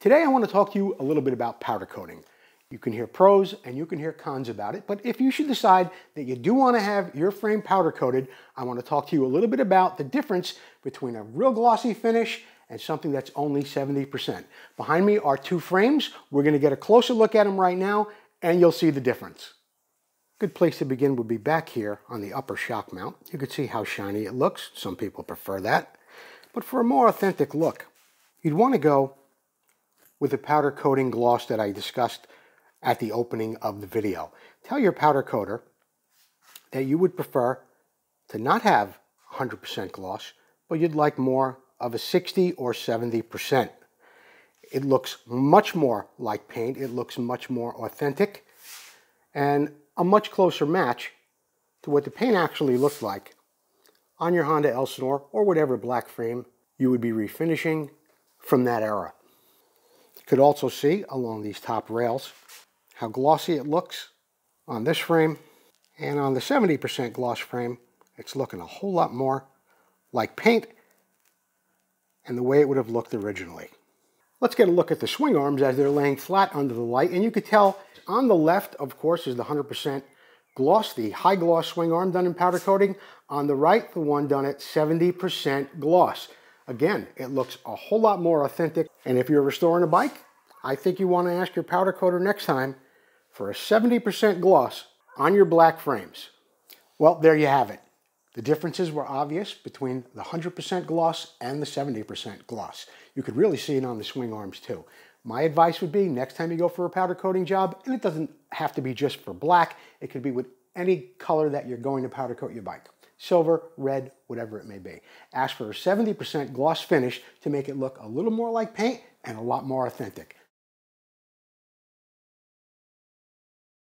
Today I want to talk to you a little bit about powder coating. You can hear pros and you can hear cons about it, but if you should decide that you do want to have your frame powder coated, I want to talk to you a little bit about the difference between a real glossy finish and something that's only 70%. Behind me are two frames. We're going to get a closer look at them right now and you'll see the difference. Good place to begin would be back here on the upper shock mount. You can see how shiny it looks. Some people prefer that. But for a more authentic look, you'd want to go with the powder coating gloss that I discussed at the opening of the video. Tell your powder coater that you would prefer to not have 100% gloss, but you'd like more of a 60 or 70%. It looks much more like paint. It looks much more authentic and a much closer match to what the paint actually looked like on your Honda Elsinore or whatever black frame you would be refinishing from that era. You could also see along these top rails how glossy it looks on this frame. And on the 70% gloss frame, it's looking a whole lot more like paint and the way it would have looked originally. Let's get a look at the swing arms as they're laying flat under the light. And you could tell on the left, of course, is the 100% gloss, the high gloss swing arm done in powder coating. On the right, the one done at 70% gloss. Again, it looks a whole lot more authentic. And if you're restoring a bike, I think you want to ask your powder coater next time for a 70% gloss on your black frames. Well, there you have it. The differences were obvious between the 100% gloss and the 70% gloss. You could really see it on the swing arms too. My advice would be next time you go for a powder coating job, and it doesn't have to be just for black, it could be with any color that you're going to powder coat your bike. Silver, red, whatever it may be. Ask for a 70% gloss finish to make it look a little more like paint and a lot more authentic.